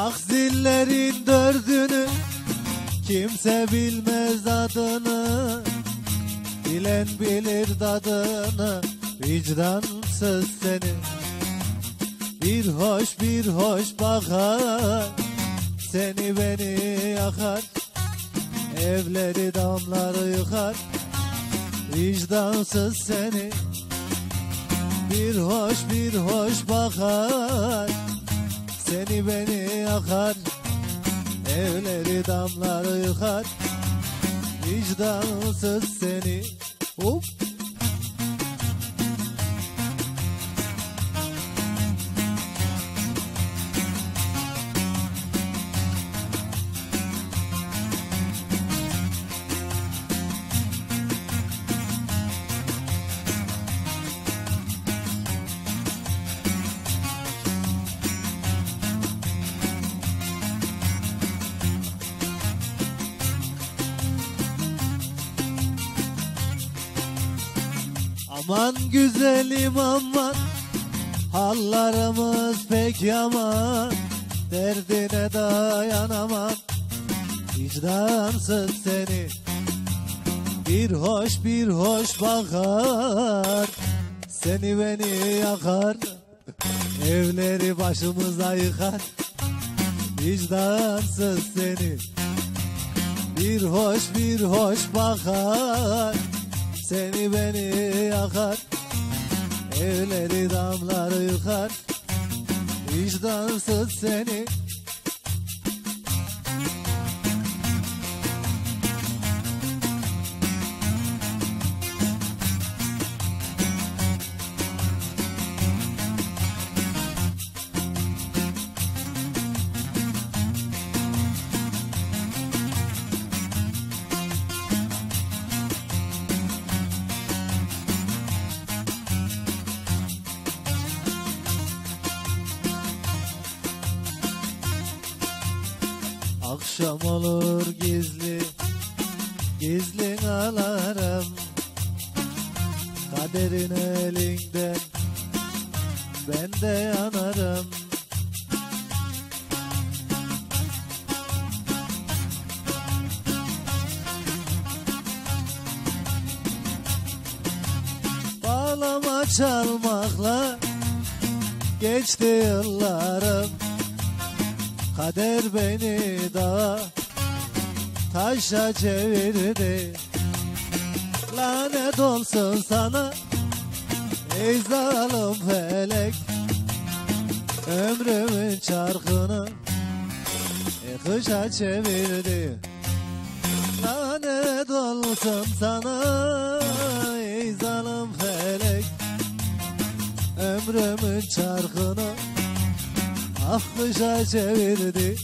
Takzillerin dördünü kimse bilmez adını. Bilen bilir dadını vicdansız seni. Bir hoş bir hoş bakar seni beni yakar. Evleri damları yıkar vicdansız seni. Bir hoş bir hoş bakar seni beni yakar Evleri damları yıkar. Vicdansız seni Hop Aman güzelim aman. Hallarımız pek yaman. Derdine dayanamam Vicdansız seni. Bir hoş bir hoş bakar. Seni beni yakar. Evleri başımıza yıkar. Vicdansız seni. Bir hoş bir hoş bakar seni beni yakar Evleri damları yıkar. Vicdansız seni Akşam olur gizli Gizli alarım Kaderin elinden Ben de yanarım Bağlama çalmakla Geçti yıllarım Kader beni da taşa çevirdi. Lanet olsun sana ey zalim felek. Ömrümün çarkını e, kışa çevirdi. Lanet olsun sana ey zalim felek. Ömrümün çarkını Ah kışa çevirdi